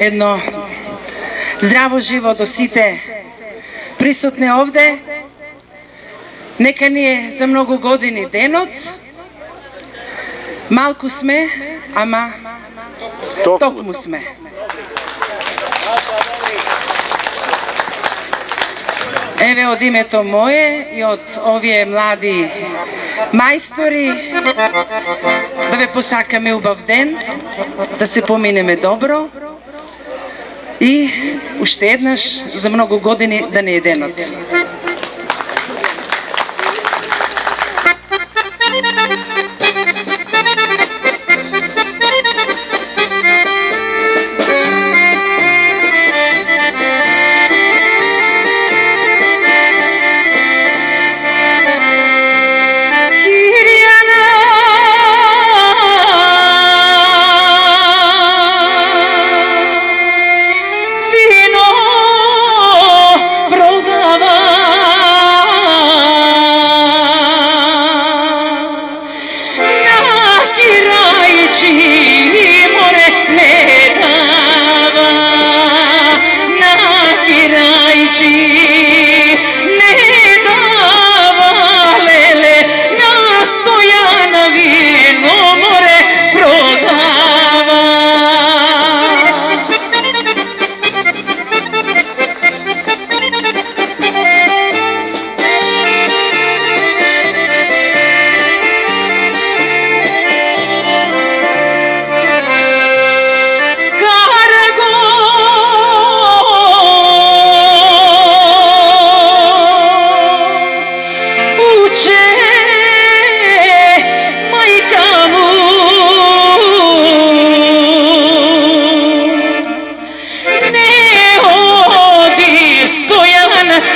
Едно здраво живо до сите присутни овде. Нека ни е за многу години денот. Малку сме, ама токму сме. Еве од името мое и од овие млади мајстори да ве посакаме убав ден, да се поминеме добро и уште еднаш за многу години да не е денот.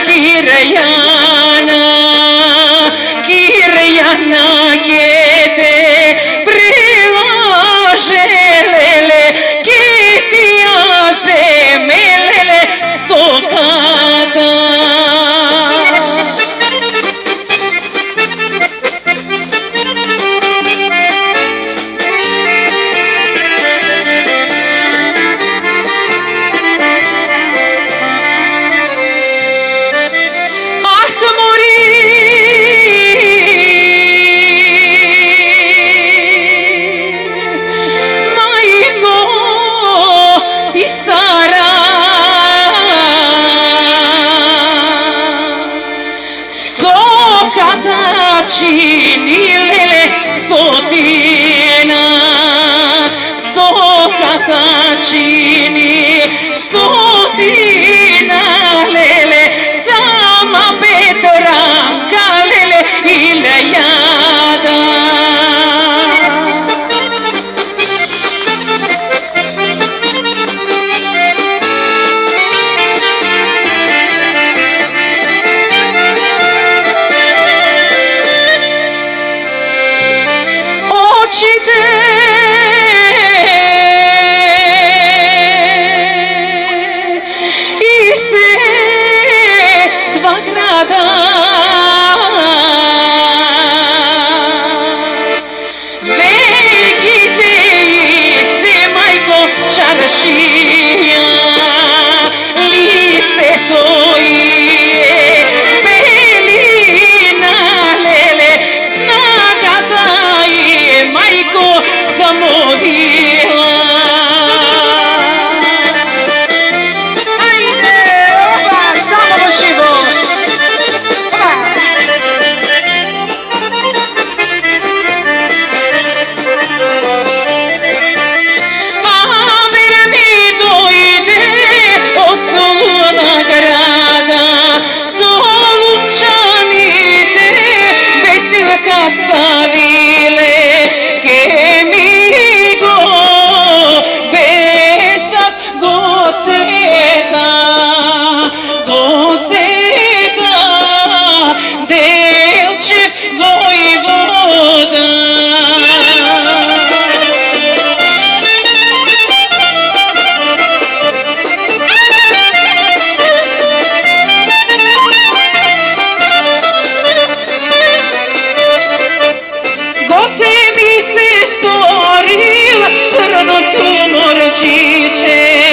Kirayana, Kirayana, Kete. 起。你 Israel, será do tu mordice.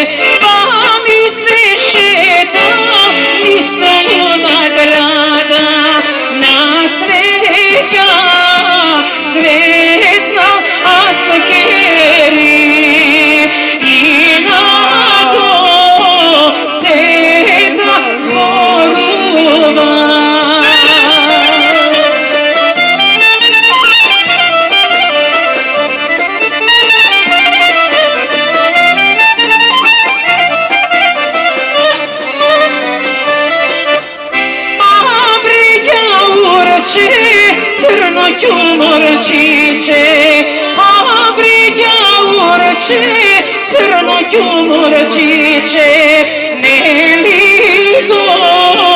क्यों मुरझी छे आवरी क्या उरछे सिरनो क्यों मुरझी छे नेली गो